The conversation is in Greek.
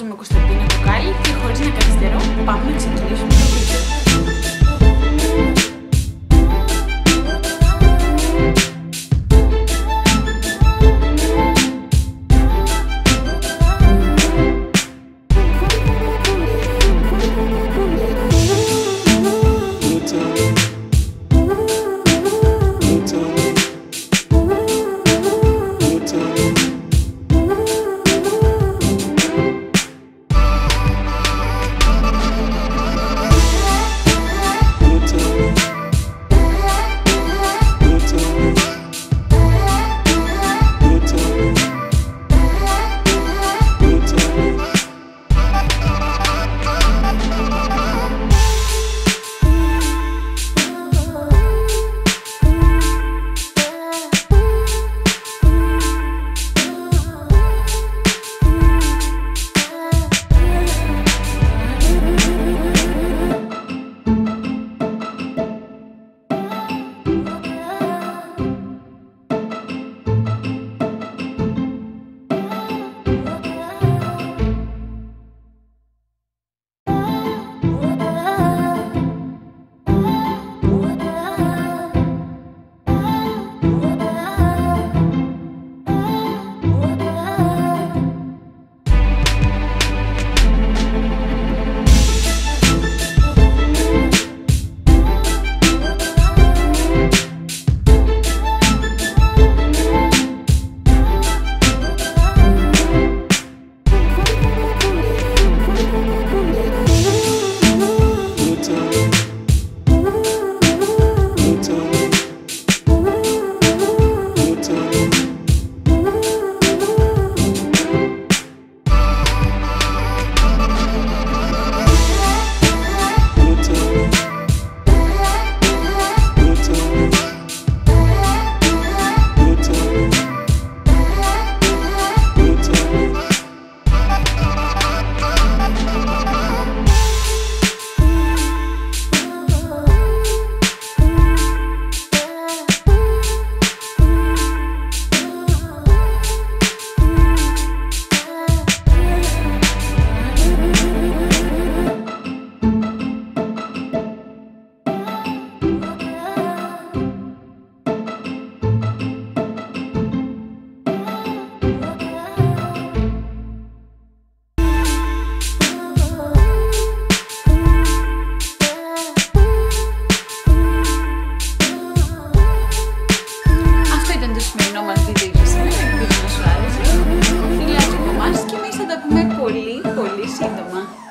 είμαι ο Κωνσταντίνα Κοκάλη και χωρίς να καθυστερώ πάμε να ξεκινήσουμε το βίντεο. Αυτό πολύ πολύ σύντομα.